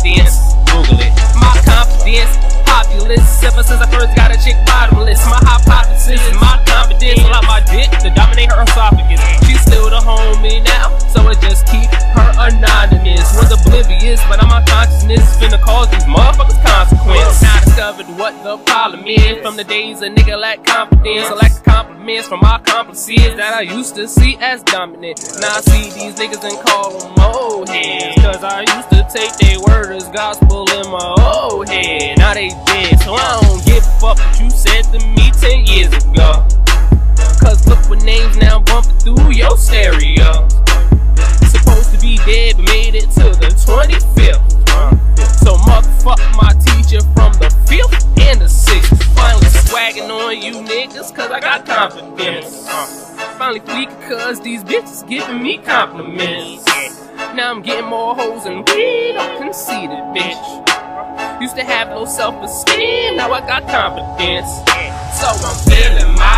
my. Google it. My confidence, populist. Ever since I first got a chick bottomless. My hypothesis is my confidence. Allow my dick to dominate her esophagus. She's still the homie now, so I just keep her anonymous. Was oblivious, but now my consciousness finna cause these motherfuckers consequence. Now I discovered what the. From the days a nigga lack confidence, I lack compliments from my accomplices that I used to see as dominant. Now I see these niggas and call them old heads. Cause I used to take their word as gospel in my old head. Now they dead, so I don't give a fuck what you said to me 10 years ago. Cause look what names now bumping through your stereo. Supposed to be dead, but made it to the 25th. So motherfuck my teacher on you niggas, cause I got confidence. Uh, finally tweaking cause these bitches giving me compliments. Now I'm getting more hoes and weed, I'm conceited, bitch. Used to have low self-esteem, now I got confidence. So I'm feeling myself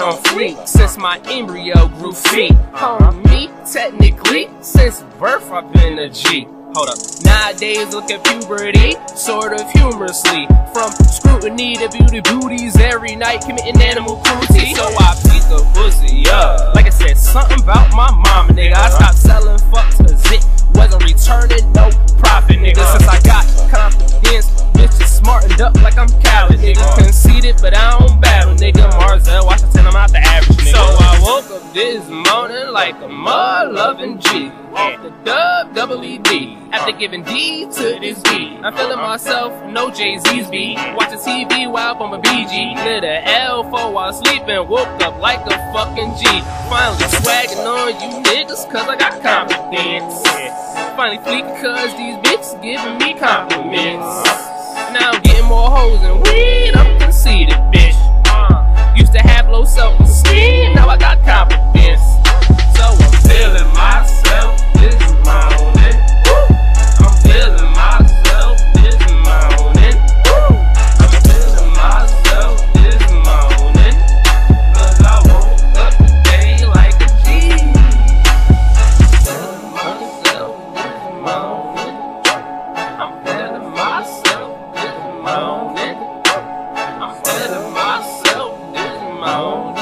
been on fleek since my embryo grew feet. On me, technically, since birth I've been a G. Hold up. Nowadays, look at puberty, sort of humorously. From scrutiny to beauty booties, every night committing animal cruelty. So I beat the pussy up. Like I said, something about my mama, nigga. I stopped selling fucks cause it like a mud loving G. Off the dub, double ED. After giving D to this D. I'm feeling myself, no Jay-Z's beat. Watching TV while I'm a BG. Lit a L4 while sleeping. Woke up like a fucking G. Finally swagging on you niggas cause I got confidence. Finally fleeking cause these bitches giving me compliments. Now I'm getting more hoes and weed. I'm conceited, bitch. a onda.